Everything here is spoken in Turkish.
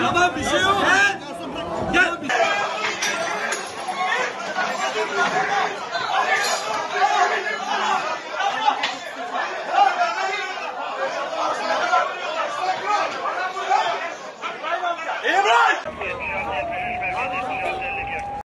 Tamam bir şey yok. Gel. Gel. 免